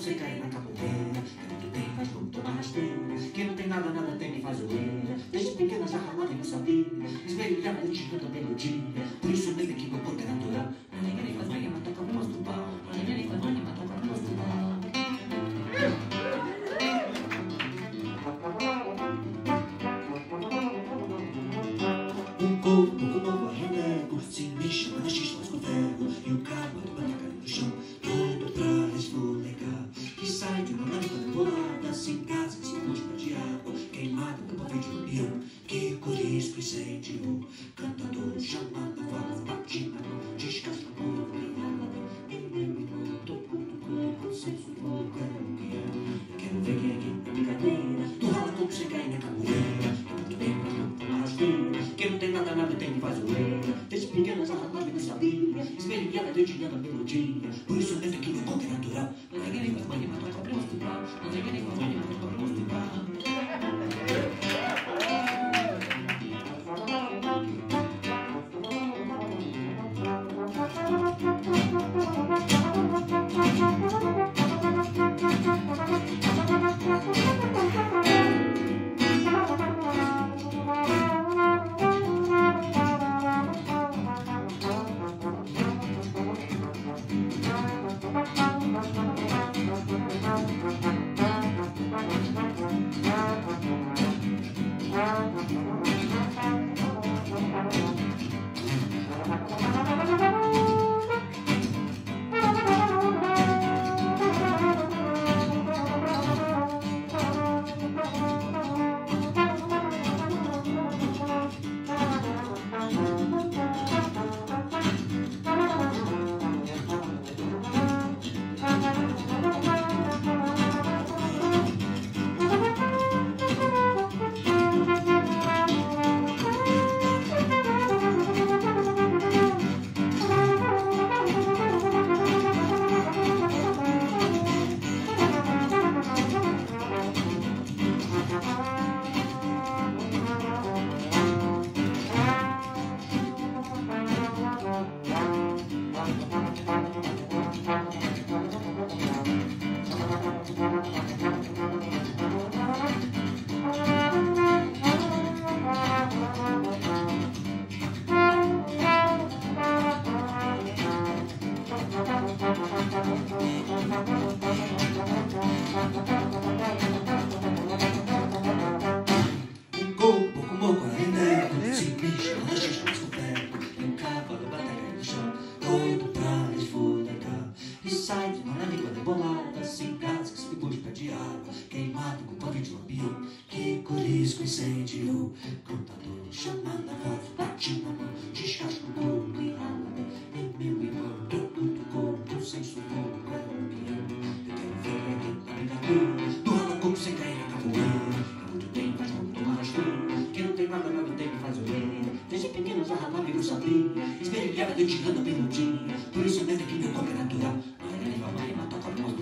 você cai na capoeira. Não tem faz como tomar rasteira. Quem não tem nada, nada tem que faz zoeira. Desde pequena já ralava e não sabia. Esmerilhava de canta melodia. Por isso mesmo que meu corpo é natural. Uma bolada Sem gás, que se puxa de água Queimado com pavio de lampião Que corisco incêndio Cantador chamando a voz Patinador, descascador Em meu minuto, ponto com consenso louco é o que é. Quero ver quem é que tá brincadeira Tu rala como você cai na capoeira. Também não tô rasteira Quem não tem nada, nada tem que faz zoeira Desde pequena já ralava e não sabia Esmerilhava dedinhando a melodia. Por isso mesmo que conto é natural Não tem que nem faz manhã, mas toca pra mostrar pau Não tem que nem faz corisco incendiou. Cantador chamando a voz Bate na mão, descasca o corpo e rala Em meu irmão, todo do corpo Sem sufoco, é o peão Eu quero ver quem tá brincadeira Do rala como você cai na capoeira É muito bem, faz como tomar rasteira Quem não tem nada, nada tem que faz orelha Desde pequeno já ralava e não sabia. Esmerilhava dedicando a melodia Por isso mesmo que meu corpo é natural. Mas ele vai, vai, mas toca a voz